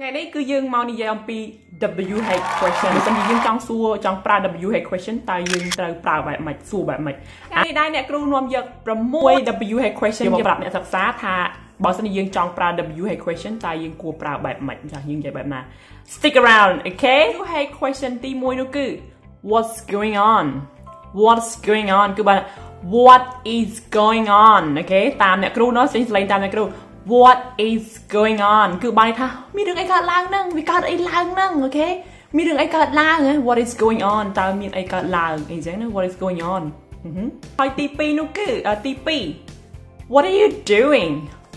ថ្ងៃនេះគឺយើងមកនិយាយអំពី W hate question បើសិនជាយើងចង់សួរចង់ប្រើ W hate question តើយើងត្រូវប្រើបែបម៉េចសួរបែបម៉េចថ្ងៃនេះដែរអ្នកគ្រូនាំយក6 W hate question យកប្រាប់អ្នកសិក្សាថាបើសិនជាយើងចង់ប្រើ W hate question តើយើងគួរប្រើបែបម៉េចចាយើងនិយាយបែបណា Stick around okay W hate question ទី1នោះគឺ What's going on What's going on គឺបើ What is going on អូខេតាមអ្នកគ្រូនោះសេចក្ដីតាមអ្នកគ្រូ what is going on គឺបាយថាមានរឿងអីកើតឡើងហ្នឹងវាកើតអីឡើងហ្នឹងអូខេមានរឿងអីកើតឡើង what is going on តើមានអីកើតឡើងអីចឹងណា what is going on ហើយទី2នោះគឺទី2 what are you doing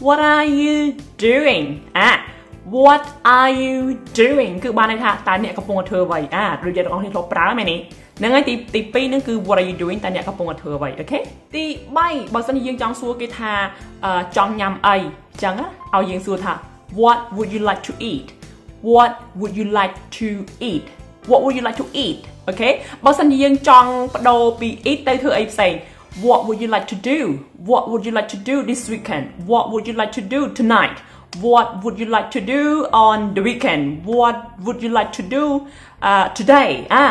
what are you doing អា what are you doing គឺបានន័យថាតើអ្នកកំពុងធ្វើអ្វីអាដូចយើងទាំងអស់គ្នាធ្លាប់ប្រើមែនទេហ្នឹងហើយទីទី2ហ្នឹងគឺ what are you doing តើអ្នកកំពុងតែធ្វើអ្វីអូខេទី3បើសិនជាយើងចង់សួរគេថាចង់ញ៉ាំអី ចឹងឲ្យយើងសួរថា what would you like to eat what would you like to eat what would you like to eat អូខេបើសិនជាយើងចង់បដូរពី eat ទៅធ្វើអីផ្សេង what would you like to do what would you like to do this weekend what would you like to do tonight what would you like to do on the weekend what would you like to do uh today អា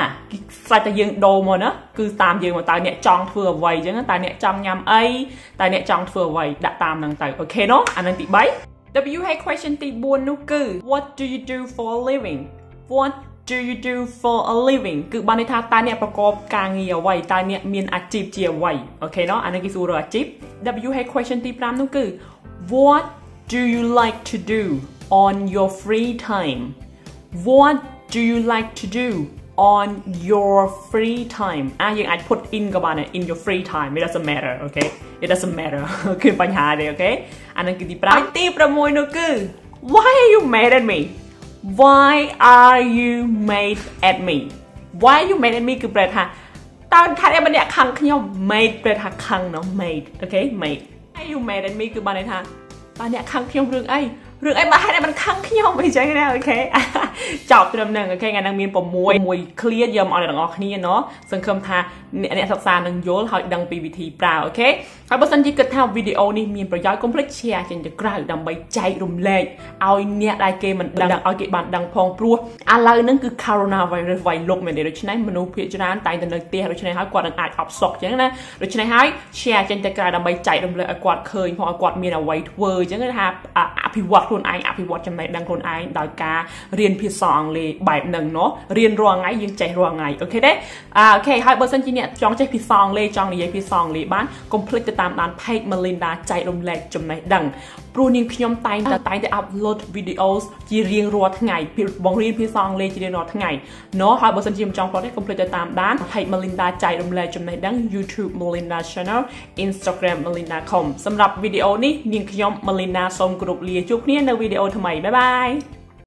ខ្លាចតែយើងដូរមកណាគឺតាមយើងមកតើអ្នកចង់ធ្វើអ្វីអញ្ចឹងតើអ្នកចង់ញ៉ាំអីតើអ្នកចង់ធ្វើអ្វីដាក់តាមហ្នឹងទៅអូខេណូអានឹងទី3 W hay question ទី4នោះគឺ what do you do for a living what do you do for a living គឺបានន័យថាតើអ្នកប្រកបការងារអ្វីតើអ្នកមានអាជីពជាអ្វីអូខេណូអានេះគេសួររកអាជីព W hay question ទី5នោះគឺ what do you like to do on your free time? What do you like to do on your free time អាយើងអាច put in ក៏បាន in your free time it doesn't matter okay it doesn't matter គឺបញ្ហាទេ okay អានឹងគឺទី5ទី6នោះគឺ why are you mad at me why are you mad at me why are you mad at me គឺប្រែថាតើថាអ្នកម្នាក់ខឹងខ្ញុំ made ប្រែថាខឹងនោះ made okay made are you mad at me គឺបានន័យថា បើអ្នកខឹងខ្ញុំរឿងអី រឿងអីបើហេតុអីមិនខឹងខ្ញុំអីចឹងណា okay ចប់ត្រឹមហ្នឹង okay ថ្ងៃហ្នឹងមាន6មួយ clear យកមកឲ្យអ្នកទាំងអស់គ្នាណោះសង្ឃឹមថាអ្នកសិក្សានឹងយល់ហើយដឹងពីវិធីប្រើ okay ហើយបើសិនជាគិតថាវីដេអូនេះមានប្រយោជន៍កុំភ្លេច share ចេញទៅក្រៅដើម្បីចែករំលែកឲ្យអ្នកដែលគេមិនដឹងឲ្យគេបានដឹងផងព្រោះឥឡូវហ្នឹងគឺ coronavirus វាយលុកមែនទេដូច្នេះមនុស្សភាគច្រើនតែងតែនៅផ្ទះដូច្នេះហើយគាត់នឹងអាចអបសក់ចឹងណាដូច្នេះហើយ share ចេញទៅក្រៅដើម្បីចែករំលែកឲ្យគាត់ឃើញផងឲ្យគាត់មានអ្វីធ្វើចឹងថាអភិវឌ្ឍខ្លួនឯងអភិវឌ្ឍចំណេះដឹងខ្លួនឯងដោយការរៀនភាសាអង់គ្លេសបែបហ្នឹងเนาะរៀនរាល់ថ្ងៃយើងចេះរាល់ថ្ងៃអូខេទេអាអូខេហើយបើសិនជាអ្នកចង់ចេះភាសាអង់គ្លេសចង់និយាយភាសាអង់គ្លេសបានកុំភ្លេចទៅតាមដាន page Melinda ចែករំលែកចំណេះដឹង ព្រោះនាងខ្ញុំតែងតែតែងតែ upload videos ជារៀងរាល់ថ្ងៃបងរៀនភាសាអង់គ្លេសជារៀងរាល់ថ្ងៃណោះហើយបើសិនជាមិនចង់ផ្លត់ទេកុំភ្លេចទៅតាមដាន Page Melinda ចែករំលែកចំណេះដឹង YouTube Melinda Channel Instagram melinda.com សម្រាប់វីដេអូនេះនាងខ្ញុំ Melinda សូមគោរពលាជួបគ្នានៅវីដេអូថ្មីបាយបាយ